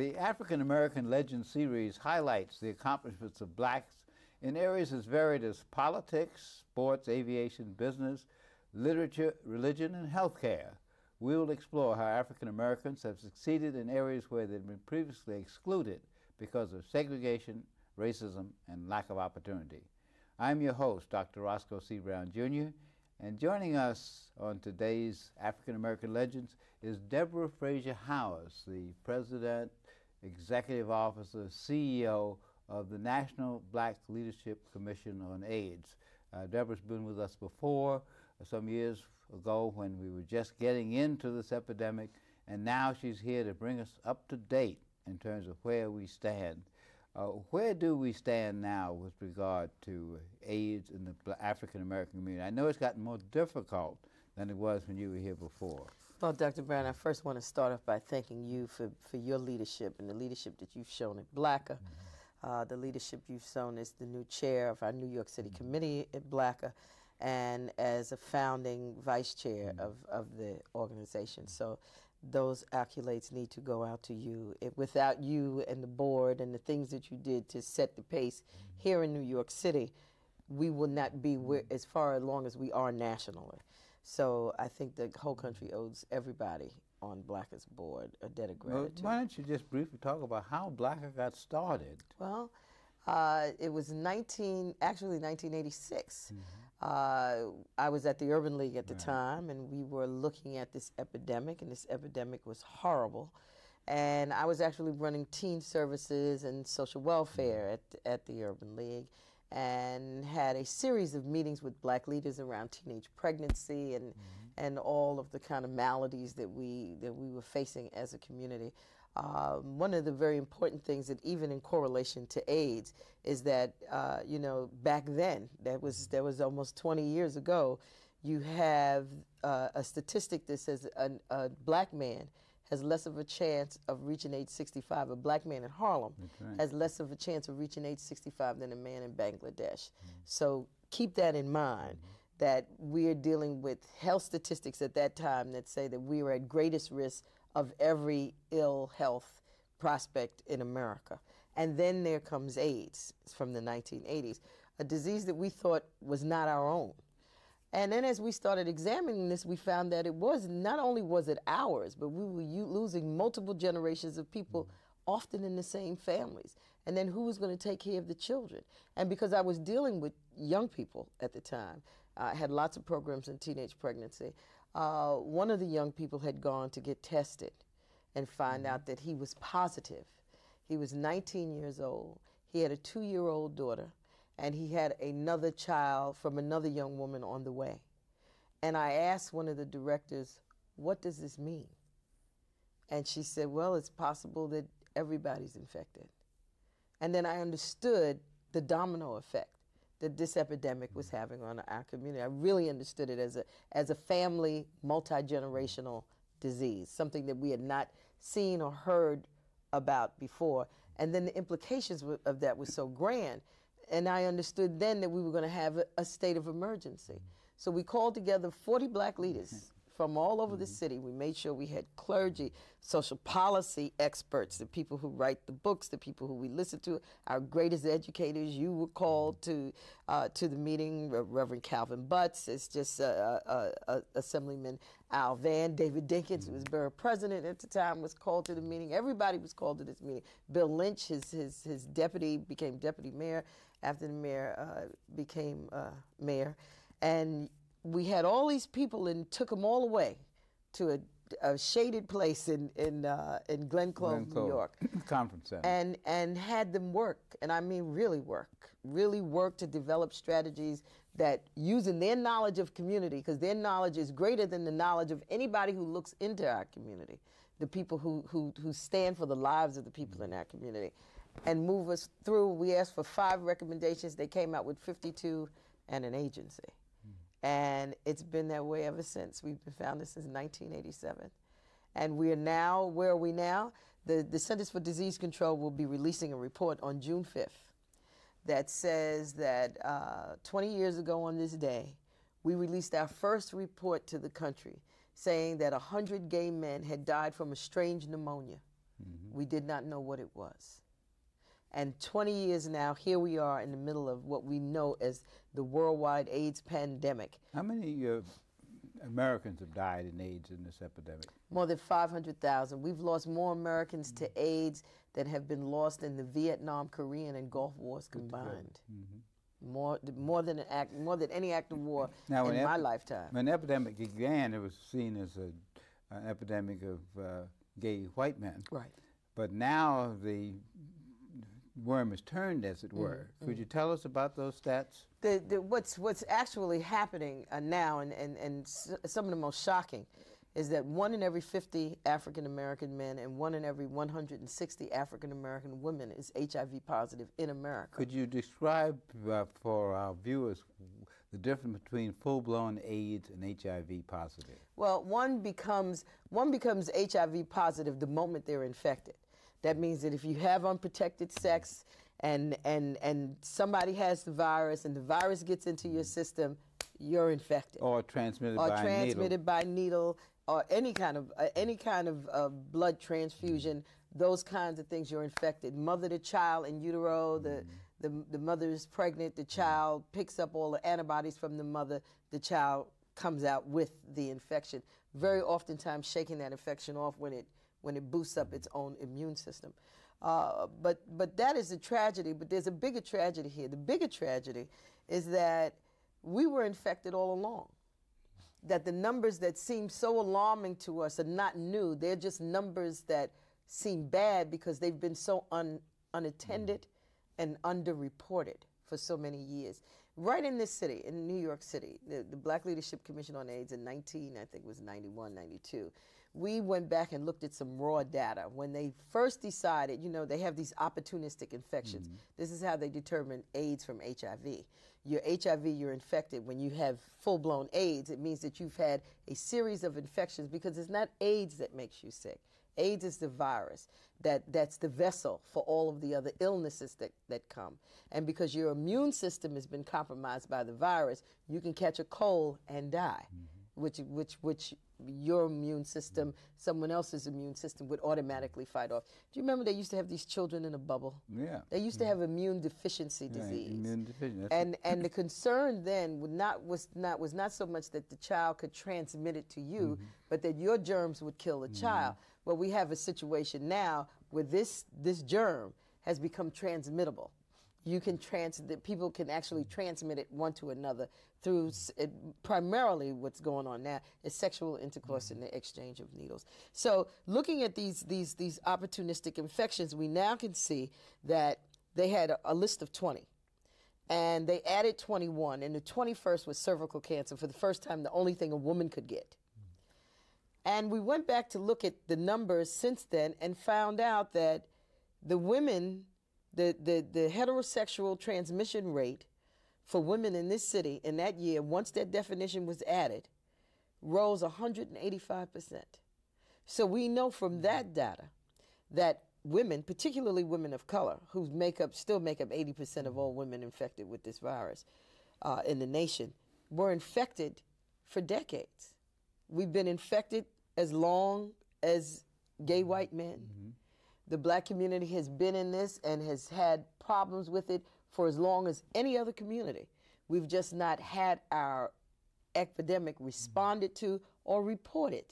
The African American Legend series highlights the accomplishments of blacks in areas as varied as politics, sports, aviation, business, literature, religion, and healthcare. We will explore how African Americans have succeeded in areas where they've been previously excluded because of segregation, racism, and lack of opportunity. I'm your host, Dr. Roscoe C. Brown, Jr., and joining us on today's African American Legends is Debra Fraser-Howze, the President, Executive Officer, CEO of the National Black Leadership Commission on AIDS. Uh, Debra's been with us before, uh, some years ago when we were just getting into this epidemic, and now she's here to bring us up to date in terms of where we stand. Uh, where do we stand now with regard to AIDS in the African American community? I know it's gotten more difficult than it was when you were here before. Well, Dr. Brown, I first want to start off by thanking you for, for your leadership and the leadership that you've shown at BLACA, mm -hmm. uh, the leadership you've shown as the new chair of our New York City mm -hmm. committee at BLACA, and as a founding vice chair mm -hmm. of, of the organization. So those accolades need to go out to you. It, without you and the board and the things that you did to set the pace mm-hmm. here in New York City, we will not be where, as far along as we are nationally. So I think the whole country owes everybody on BLACA's board a debt of gratitude. Well, why don't you just briefly talk about how BLACA got started? Well, uh, it was 19, actually 1986. Mm-hmm. Uh, I was at the Urban League at the right. time, and we were looking at this epidemic, and this epidemic was horrible. And I was actually running teen services and social welfare mm-hmm. at, at the Urban League and had a series of meetings with black leaders around teenage pregnancy and mm-hmm. and all of the kind of maladies that we that we were facing as a community. Um, one of the very important things that even in correlation to AIDS is that uh, you know back then that was that was almost 20 years ago you have uh, a statistic that says a, a, black man has less of a chance of reaching age 65. A black man in Harlem right. has less of a chance of reaching age 65 than a man in Bangladesh. Mm-hmm. So keep that in mind. Mm-hmm. That we're dealing with health statistics at that time that say that we are at greatest risk of every ill health prospect in America. And then there comes AIDS from the 1980s, a disease that we thought was not our own. And then as we started examining this, we found that it was not only was it ours, but we were losing multiple generations of people often in the same families. And then who was going to take care of the children? And because I was dealing with young people at the time, I had lots of programs in teenage pregnancy. Uh, one of the young people had gone to get tested and find mm-hmm. out that he was positive. He was 19 years old. He had a two year old daughter, and he had another child from another young woman on the way. And I asked one of the directors, What does this mean? And she said, Well, it's possible that everybody's infected. And then I understood the domino effect that this epidemic was having on our community. I really understood it as a as a family multi generational disease, something that we had not seen or heard about before. And then the implications of that was so grand. And I understood then that we were going to have a, a state of emergency. So we called together 40 black leaders from all over the mm-hmm. city. We made sure we had clergy, social policy experts, the people who write the books, the people who we listen to, our greatest educators. You were called to uh, to the meeting. Reverend Calvin Butts, it's just uh, uh, uh, Assemblyman Al Vann, David Dinkins, who was mm-hmm. borough president at the time, was called to the meeting. Everybody was called to this meeting. Bill Lynch, his his his deputy, became deputy mayor after the mayor uh, became uh, mayor, and we had all these people and took them all away to a, a shaded place in in uh, in Glen Cove, New York, conference center, and and had them work, and I mean really work, really work to develop strategies that using their knowledge of community, because their knowledge is greater than the knowledge of anybody who looks into our community, the people who who who stand for the lives of the people in our community, and move us through. We asked for five recommendations. They came out with 52 and an agency. And it's been that way ever since. We've been founded since 1987. And we are now, where are we now? The, the Centers for Disease Control will be releasing a report on June 5th that says that uh, 20 years ago on this day, we released our first report to the country saying that 100 gay men had died from a strange pneumonia Mm-hmm. We did not know what it was. And 20 years now, here we are in the middle of what we know as the worldwide AIDS pandemic. How many uh, Americans have died in AIDS in this epidemic? More than 500,000. We've lost more Americans mm-hmm. to AIDS than have been lost in the Vietnam, Korean, and Gulf Wars combined. Mm-hmm. More, more than an act, more than any act of war now, in my lifetime. When the epidemic began, it was seen as a, an epidemic of uh, gay white men. Right. But now the worm is turned, as it were. Mm, Could you tell us about those stats? The, the, what's, what's actually happening uh, now, and, and, and some of the most shocking, is that one in every 50 African American men and one in every 160 African American women is HIV positive in America. Could you describe uh, for our viewers the difference between full-blown AIDS and HIV positive? Well, one becomes one becomes HIV positive the moment they're infected. That means that if you have unprotected sex and, and, and somebody has the virus and the virus gets into your system, you're infected. Or transmitted or by transmitted needle. by needle or any kind of uh, any kind of uh, blood transfusion, those kinds of things you're infected. Mother to child in utero, the, the, the mother is pregnant, the child picks up all the antibodies from the mother, the child comes out with the infection. Very oftentimes shaking that infection off when it when it boosts up its own immune system. Uh, but, but that is a tragedy, but there's a bigger tragedy here. The bigger tragedy is that we were infected all along. That the numbers that seem so alarming to us are not new. They're just numbers that seem bad because they've been so un, unattended and underreported for so many years. Right in this city, in New York City, the, the Black Leadership Commission on AIDS in 19, I think it was 91, 92, we went back and looked at some raw data. When they first decided, you know, they have these opportunistic infections. Mm-hmm. This is how they determine AIDS from HIV. Your HIV, you're infected. When you have full blown AIDS, it means that you've had a series of infections because it's not AIDS that makes you sick. AIDS is the virus that, that's the vessel for all of the other illnesses that, that come. And because your immune system has been compromised by the virus, you can catch a cold and die, mm-hmm. Which, which, which your immune system, someone else's immune system would automatically fight off. Do you remember they used to have these children in a bubble? Yeah. They used yeah. to have immune deficiency disease. Yeah, immune deficiency. and and the concern then would not was not was not so much that the child could transmit it to you, mm-hmm. but that your germs would kill the mm-hmm. child. Well, we have a situation now where this this germ has become transmittable you can trans that people can actually transmit it one to another through it, primarily what's going on now is sexual intercourse and the exchange of needles. So looking at these these these opportunistic infections, we now can see that they had a, a list of 20 and they added 21 and the 21st was cervical cancer for the first time the only thing a woman could get and we went back to look at the numbers since then and found out that the women the, the, the heterosexual transmission rate for women in this city in that year, once that definition was added, rose 185%. So we know from that data that women, particularly women of color, who make up, still make up 80% of all women infected with this virus uh, in the nation, were infected for decades. We've been infected as long as gay white men. Mm-hmm. The black community has been in this and has had problems with it for as long as any other community. We've just not had our epidemic responded to or reported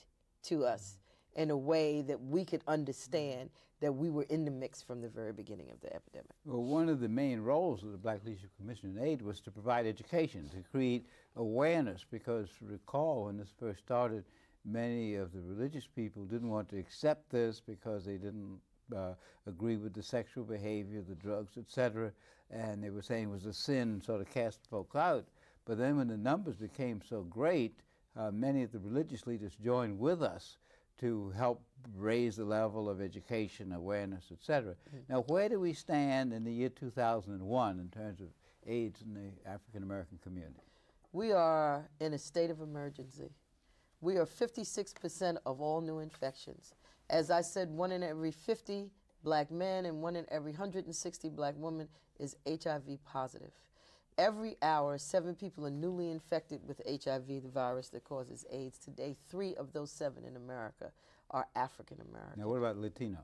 to us in a way that we could understand that we were in the mix from the very beginning of the epidemic. Well, one of the main roles of the Black Leadership Commission in Aid was to provide education, to create awareness, because recall when this first started, many of the religious people didn't want to accept this because they didn't uh, agree with the sexual behavior, the drugs, etc. And they were saying it was a sin, sort of cast folk out. But then when the numbers became so great, uh, many of the religious leaders joined with us to help raise the level of education, awareness, etc. Mm-hmm. Now, where do we stand in the year 2001 in terms of AIDS in the African American community? We are in a state of emergency. We are 56% of all new infections. As I said, one in every 50 black men and one in every 160 black women is HIV positive. Every hour, seven people are newly infected with HIV, the virus that causes AIDS. Today, three of those seven in America are African American. Now, what about Latino?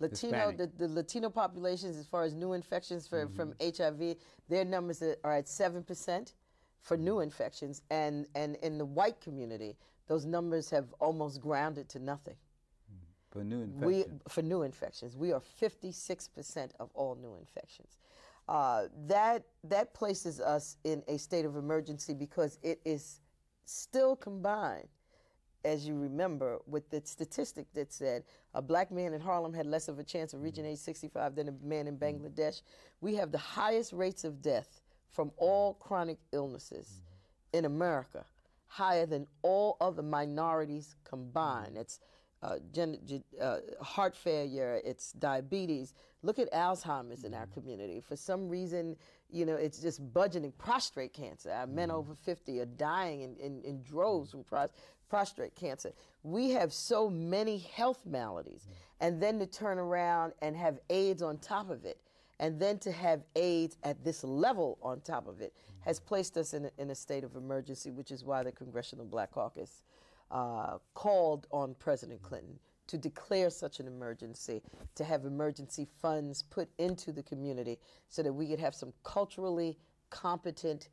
Latino, the, the Latino populations, as far as new infections for, from mm-hmm. HIV, their numbers are are at seven percent for new mm-hmm. infections, and and in the white community, those numbers have almost grounded to nothing. For new We for new infections, we are fifty six percent of all new infections. Uh, that that places us in a state of emergency because it is still combined as you remember, with the statistic that said a black man in Harlem had less of a chance of mm-hmm. reaching age 65 than a man in mm-hmm. Bangladesh, we have the highest rates of death from all mm-hmm. chronic illnesses in America, higher than all other minorities combined. It's uh, uh, heart failure, it's diabetes. Look at Alzheimer's in our community. For some reason, you know, it's just budgeting. Prostate cancer. Our men over 50 are dying in, in, in droves from pros- prostrate cancer. We have so many health maladies. And then to turn around and have AIDS on top of it, and then to have AIDS at this level on top of it, has placed us in a, in a state of emergency, which is why the Congressional Black Caucus uh, called on President Clinton to declare such an emergency, to have emergency funds put into the community so that we could have some culturally competent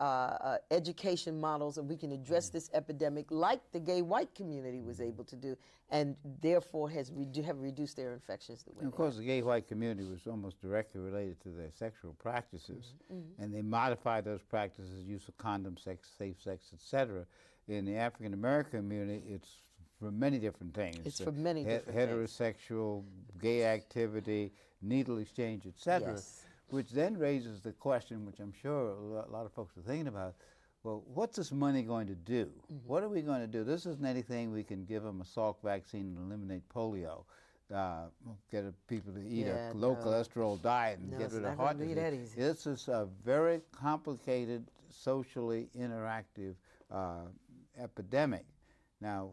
uh, uh, education models and we can address this epidemic like the gay white community was able to do and therefore has redu- have reduced their infections the way of course, the gay white community was almost directly related to their sexual practices, Mm-hmm. and they modified those practices, use of condoms, sex, safe sex, etc. In the African American community, it's for many different things. It's for many different things. heterosexual, gay activity, needle exchange, etc. Yes. Which then raises the question, which I'm sure a lot of folks are thinking about. Well, what's this money going to do? Mm-hmm. What are we going to do? This isn't anything we can give them a Salk vaccine and eliminate polio. Uh, get people to eat Yeah, a low no. cholesterol diet and No, get rid of heart disease. This is a very complicated, socially interactive uh, epidemic. Now,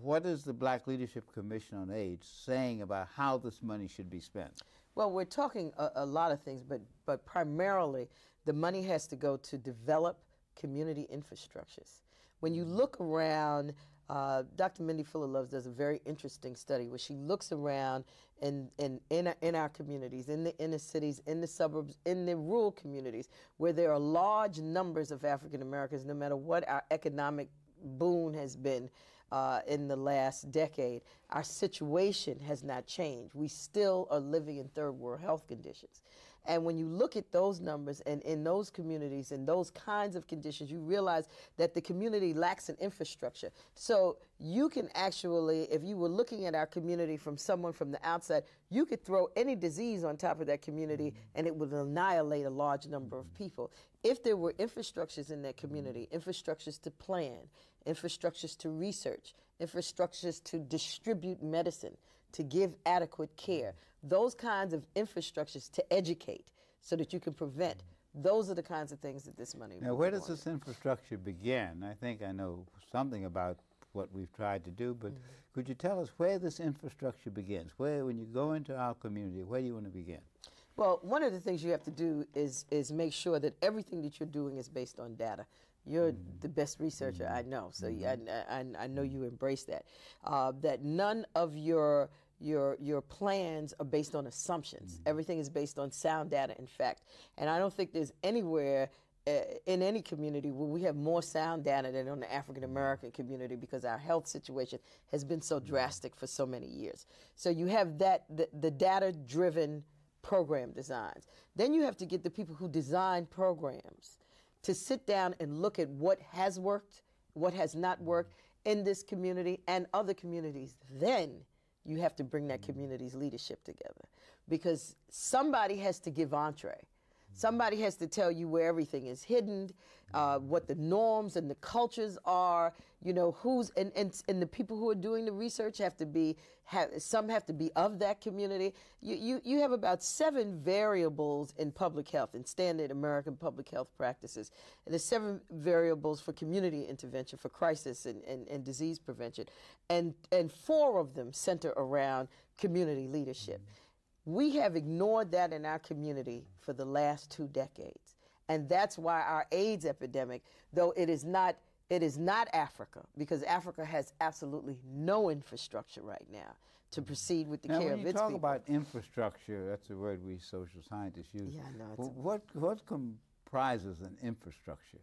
what is the Black Leadership Commission on AIDS saying about how this money should be spent? Well, we're talking a, a lot of things, but but primarily the money has to go to develop community infrastructures. When you look around, uh, Dr. Mindy Fullilove does a very interesting study where she looks around in in in in our communities, in the inner cities, in the suburbs, in the rural communities, where there are large numbers of African Americans, no matter what our economic boon has been uh, in the last decade, our situation has not changed. We still are living in third world health conditions. And when you look at those numbers and in those communities and those kinds of conditions, you realize that the community lacks an infrastructure. So you can actually, if you were looking at our community from someone from the outside, you could throw any disease on top of that community and it would annihilate a large number of people. If there were infrastructures in that community, infrastructures to plan, infrastructures to research, infrastructures to distribute medicine, to give adequate care, those kinds of infrastructures to educate so that you can prevent. Those are the kinds of things that this money. Now, where does on. this infrastructure begin? I think I know something about what we've tried to do, but mm-hmm. could you tell us where this infrastructure begins? Where, when you go into our community, where do you want to begin? Well, one of the things you have to do is is make sure that everything that you're doing is based on data. You're mm-hmm. the best researcher I mm-hmm. know, so you- I, I, I know you embrace that. Uh, that none of your your your plans are based on assumptions. Mm-hmm. Everything is based on sound data and fact. And I don't think there's anywhere uh, in any community where we have more sound data than on the African American community because our health situation has been so drastic for so many years. So you have that the, the data driven program designs. Then you have to get the people who design programs to sit down and look at what has worked, what has not worked in this community and other communities. Then you have to bring that mm-hmm. community's leadership together because somebody has to give entree. Somebody has to tell you where everything is hidden, uh, what the norms and the cultures are. You know who's and, and and the people who are doing the research have to be have some have to be of that community. You you you have about seven variables in public health in standard American public health practices. And there's seven variables for community intervention for crisis and, and, and disease prevention, and and four of them center around community leadership. We have ignored that in our community for the last two decades. And that's why our AIDS epidemic, though it is not it is not Africa, because Africa has absolutely no infrastructure right now to mm-hmm. proceed with the now, care when of you its talk about infrastructure, that's a word we social scientists use. Yeah, it's a- What, what comprises an infrastructure?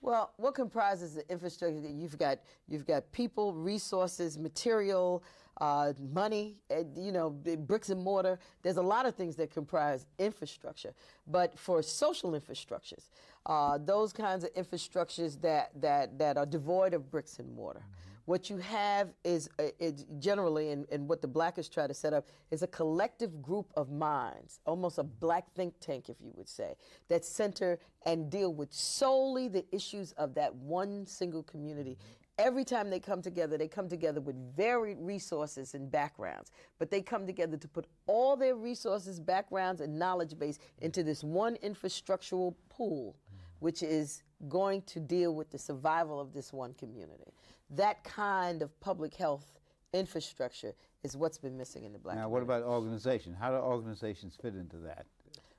Well, what comprises the infrastructure? that You've got you've got people, resources, material, uh, money. uh, you know, bricks and mortar. There's a lot of things that comprise infrastructure. But for social infrastructures, uh, those kinds of infrastructures that that that are devoid of bricks and mortar. What you have is, uh, is generally, and, and what the Blackists try to set up, is a collective group of minds, almost a black think tank, if you would say, that center and deal with solely the issues of that one single community. Every time they come together, they come together with varied resources and backgrounds, but they come together to put all their resources, backgrounds, and knowledge base into this one infrastructural pool, which is going to deal with the survival of this one community. That kind of public health infrastructure is what's been missing in the black Now, what about organization? How do organizations fit into that?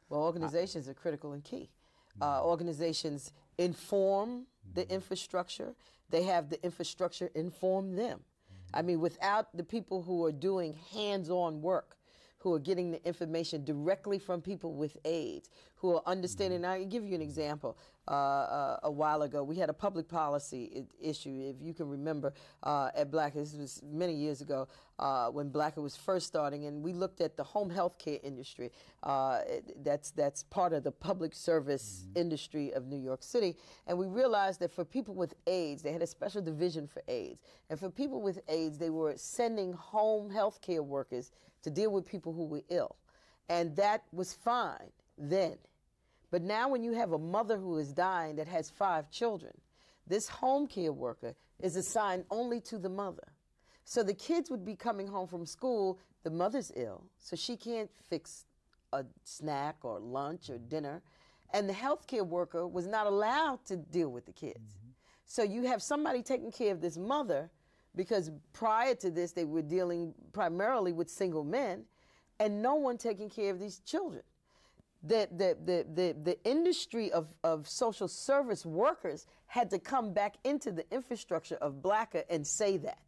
Well, organizations are critical and key. Uh, organizations inform the infrastructure. They have the infrastructure inform them. I mean, without the people who are doing hands-on work, who are getting the information directly from people with AIDS, who are understanding. I'll give you an example. Uh, uh, a while ago, we had a public policy i- issue, if you can remember, uh, at Black. This was many years ago uh, when Blacker was first starting, and we looked at the home health care industry. Uh, that's that's part of the public service industry of New York City, and we realized that for people with AIDS, they had a special division for AIDS, and for people with AIDS, they were sending home health care workers to deal with people who were ill, and that was fine then. But now, when you have a mother who is dying that has five children, this home care worker is assigned only to the mother. So the kids would be coming home from school, the mother's ill, so she can't fix a snack or lunch or dinner. And the healthcare worker was not allowed to deal with the kids. Mm-hmm. So you have somebody taking care of this mother because prior to this, they were dealing primarily with single men and no one taking care of these children the, the, the, the, the industry of, of social service workers had to come back into the infrastructure of Blacker and say that.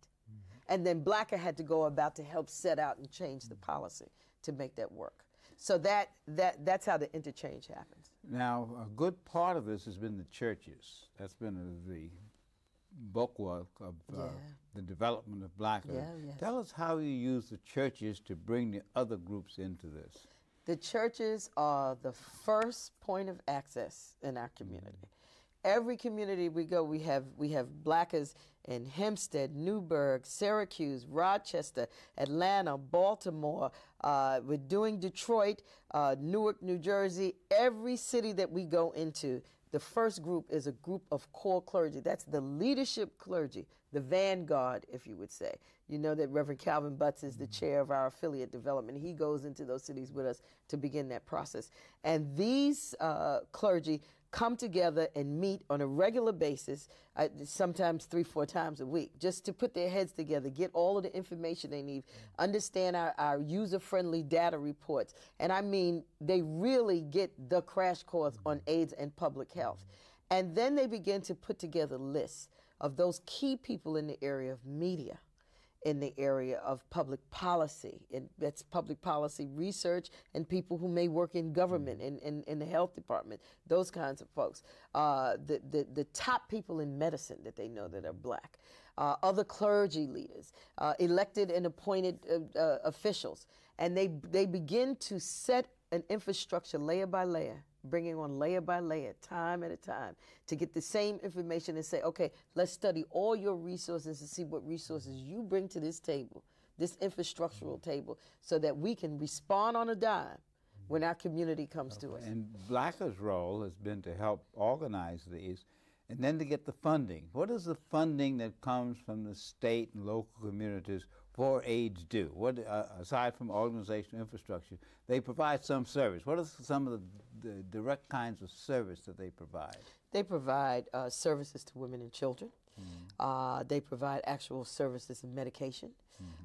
And then Blacker had to go about to help set out and change the policy to make that work. So that, that, that's how the interchange happens. Now, a good part of this has been the churches. That's been the bulwark of uh, Yeah. The development of black. Yeah, yes. Tell us how you use the churches to bring the other groups into this. The churches are the first point of access in our community. Every community we go, we have we have blackers in Hempstead, Newburgh, Syracuse, Rochester, Atlanta, Baltimore. Uh, we're doing Detroit, uh, Newark, New Jersey. Every city that we go into, the first group is a group of core clergy. That's the leadership clergy, the vanguard, if you would say. You know that Reverend Calvin Butts is the chair of our affiliate development. He goes into those cities with us to begin that process. And these uh, clergy come together and meet on a regular basis, uh, sometimes three, four times a week, just to put their heads together, get all of the information they need, understand our, our user friendly data reports. And I mean, they really get the crash course on AIDS and public health. And then they begin to put together lists of those key people in the area of media in the area of public policy. And that's public policy research and people who may work in government and in, in, the health department, those kinds of folks. Uh, the, the, the top people in medicine that they know that are black. Uh, other clergy leaders, uh, elected and appointed uh, uh, officials. And they, they begin to set an infrastructure layer by layer bringing on layer by layer, time at a time, to get the same information and say, okay, let's study all your resources and see what resources you bring to this table, this infrastructural table, so that we can respond on a dime when our community comes to us. And Blacker's role has been to help organize these and then to get the funding. What is the funding that comes from the state and local communities for AIDS do? What, uh, aside from organizational infrastructure, they provide some service. What are some of the, the direct kinds of service that they provide? They provide uh, services to women and children. Uh, they provide actual services and medication,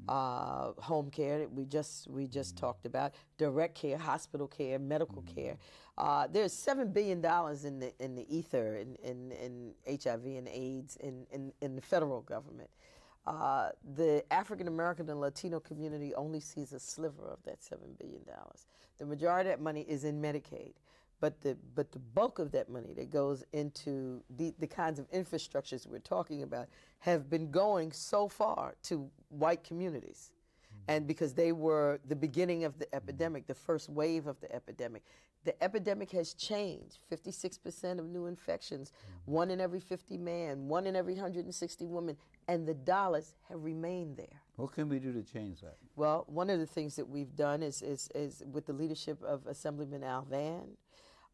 uh, home care that we just we just talked about, direct care, hospital care, medical care. Uh, there's seven billion dollars in the in the ether in, in, in HIV and AIDS in, in, in the federal government. uh, the African American and Latino community only sees a sliver of that $7 billion. The majority of that money is in Medicaid. But the, but the bulk of that money that goes into the, the kinds of infrastructures we're talking about have been going so far to white communities. Mm-hmm. And because they were the beginning of the mm-hmm. epidemic, the first wave of the epidemic, the epidemic has changed. 56% of new infections, mm-hmm. one in every 50 man, one in every 160 women, and the dollars have remained there. What can we do to change that? Well, one of the things that we've done is, is, is with the leadership of Assemblyman Al Vann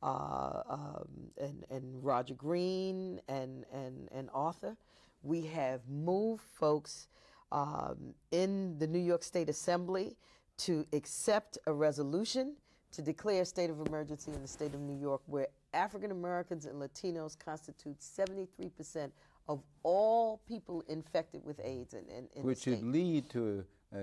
uh, um, and, and Roger Green and, and, and Arthur, we have moved folks um, in the New York State Assembly to accept a resolution to declare a state of emergency in the state of New York where African Americans and Latinos constitute 73% of all people infected with AIDS in, in, in Which should lead to uh,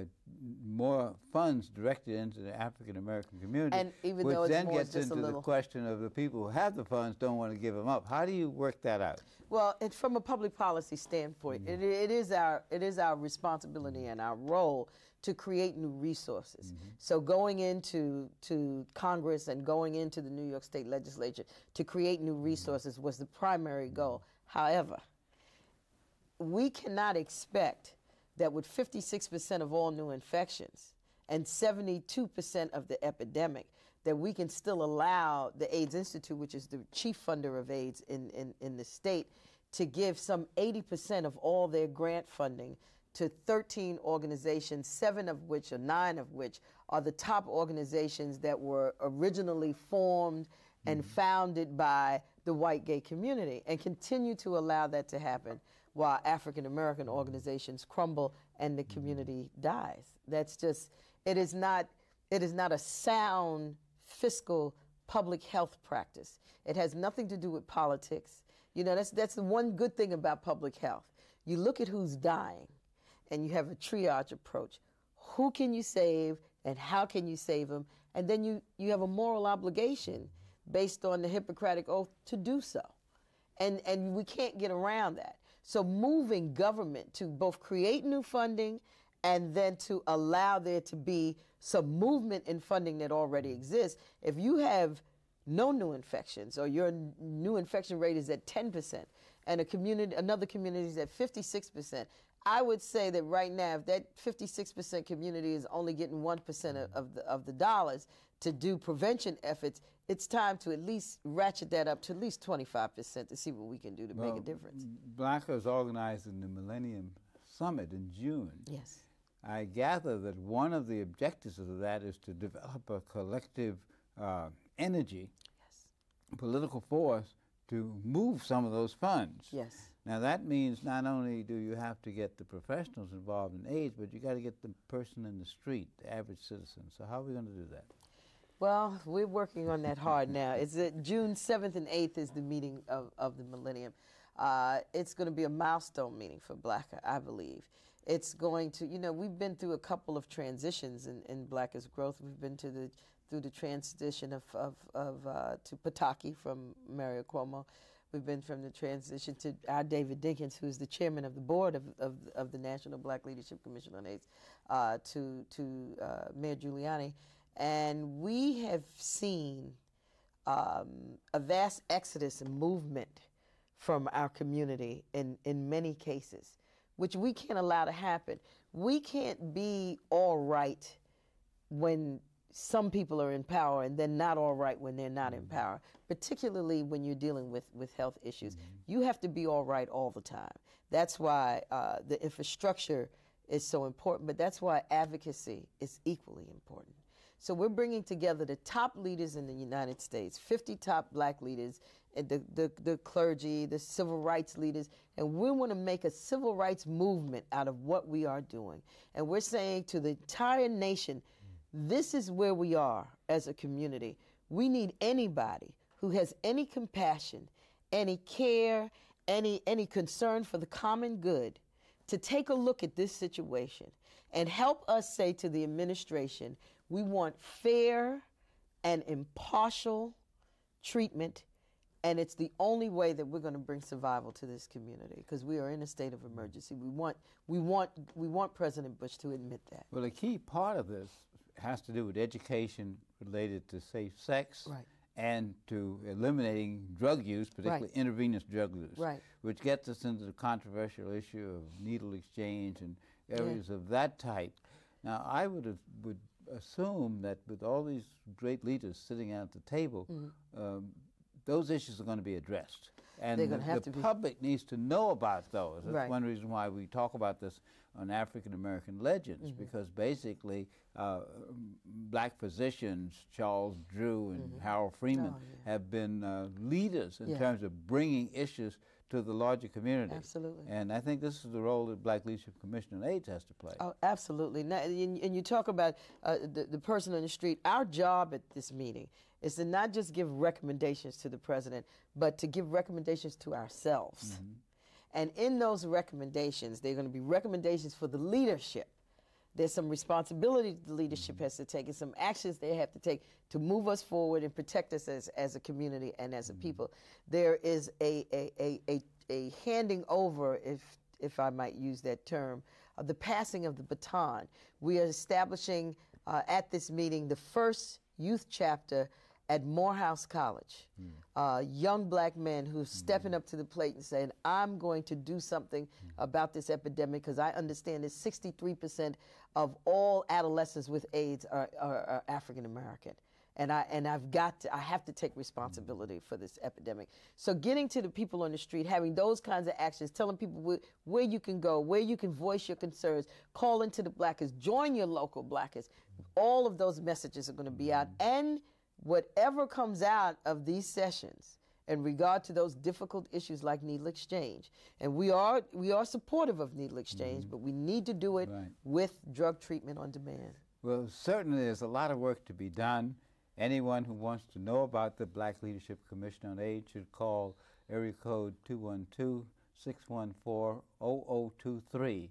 more funds directed into the African American community. And even which though it's then more, gets into the question of the people who have the funds don't want to give them up. How do you work that out? Well, it, from a public policy standpoint, mm-hmm. it, it is our it is our responsibility mm-hmm. and our role to create new resources. Mm-hmm. So going into to Congress and going into the New York State Legislature to create new resources was the primary goal. However, we cannot expect that with 56% of all new infections and 72% of the epidemic, that we can still allow the AIDS Institute, which is the chief funder of AIDS in, in, in the state, to give some 80% of all their grant funding to 13 organizations, seven of which, or nine of which, are the top organizations that were originally formed and mm-hmm. founded by the white gay community, and continue to allow that to happen while African American organizations crumble and the mm-hmm. community dies. That's just it is not it is not a sound fiscal public health practice. It has nothing to do with politics. You know, that's that's the one good thing about public health. You look at who's dying and you have a triage approach. Who can you save and how can you save them? And then you, you have a moral obligation based on the Hippocratic Oath to do so. And, and we can't get around that. So moving government to both create new funding and then to allow there to be some movement in funding that already exists. If you have no new infections or your new infection rate is at 10% and a community another community is at 56%, I would say that right now if that 56% community is only getting 1% of, of the of the dollars to do prevention efforts, it's time to at least ratchet that up to at least 25% to see what we can do to make a Well, difference. Black is organizing the Millennium Summit in June. Yes. I gather that one of the objectives of that is to develop a collective uh, energy, political force to move some of those funds. Yes. Now that means not only do you have to get the professionals involved in AIDS, but you got to get the person in the street, the average citizen. So how are we going to do that? Well, we're working on that hard now. It's that June 7th and 8th is the meeting of, of the millennium. Uh, it's going to be a milestone meeting for Black, I believe. It's going to, you know, we've been through a couple of transitions in, in Black as Growth. We've been to the through the transition of, of, of uh, to Pataki from Mario Cuomo. We've been from the transition to our David Dinkins, who's the chairman of the board of, of, of the National Black Leadership Commission on AIDS, uh, to, to uh, Mayor Giuliani. And we have seen um, a vast exodus and movement from our community in, in many cases, which we can't allow to happen. We can't be all right when some people are in power and then not all right when they're not in power, particularly when you're dealing with, with health issues. You have to be all right all the time. That's why uh, the infrastructure is so important, but that's why advocacy is equally important. So we're bringing together the top leaders in the United States, 50 top black leaders, the, the, the clergy, the civil rights leaders, and we want to make a civil rights movement out of what we are doing. And we're saying to the entire nation, this is where we are as a community. We need anybody who has any compassion, any care, any, any concern for the common good to take a look at this situation and help us say to the administration, we want fair and impartial treatment and it's the only way that we're going to bring survival to this community because we are in a state of emergency. We want, we want, we want President Bush to admit that. Well, a key part of this has to do with education related to safe sex Right. and to eliminating drug use, particularly intravenous drug use, Right. which gets us into the controversial issue of needle exchange and areas of that type. Now, I would have, would assume that with all these great leaders sitting at the table, um, those issues are going to be addressed. And They're the, have the to be. public needs to know about those. That's Right. one reason why we talk about this on African American legends, Mm-hmm. because basically, uh, black physicians, Charles Drew and Harold Freeman, Oh, yeah. have been uh, leaders in Yeah. terms of bringing issues to the larger community. Absolutely. And I think this is the role that Black Leadership Commission on AIDS has to play. Oh, absolutely. Now, and, and you talk about uh, the, the person on the street. Our job at this meeting is to not just give recommendations to the president, but to give recommendations to ourselves. Mm-hmm. And in those recommendations, they're going to be recommendations for the leadership. There's some responsibility the leadership mm-hmm. has to take and some actions they have to take to move us forward and protect us as, as a community and as a mm-hmm. people. There is a, a, a, a, a handing over, if, if I might use that term, of the passing of the baton. We are establishing uh, at this meeting the first youth chapter at Morehouse College. Hmm. Uh, young black men who's hmm. stepping up to the plate and saying, I'm going to do something hmm. about this epidemic because I understand that 63% of all adolescents with AIDS are, are, are African American. And, I, and I've got to, I have to take responsibility for this epidemic. So getting to the people on the street, having those kinds of actions, telling people where, where you can go, where you can voice your concerns, call into the blackers, join your local blackers. All of those messages are going to be out. And whatever comes out of these sessions in regard to those difficult issues like needle exchange, and we are we are supportive of needle exchange, mm-hmm. but we need to do it Right. with drug treatment on demand. Well, certainly there's a lot of work to be done. Anyone who wants to know about the Black Leadership Commission on AIDS should call area code 212-614-0023.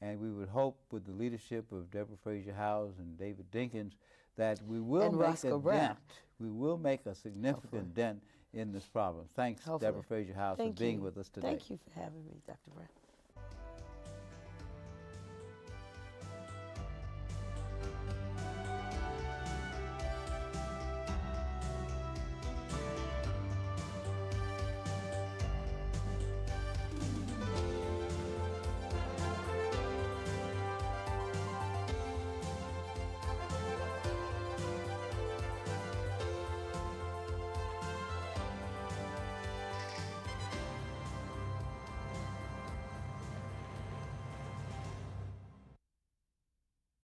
And we would hope with the leadership of Debra Fraser-Howze and David Dinkins that we will And make Roscoe a Brown. dent. We will make a significant dent in this problem. Thanks, Hopefully. Debra Fraser-Howze, for being you. with us today. Thank you for having me, Dr. Brown.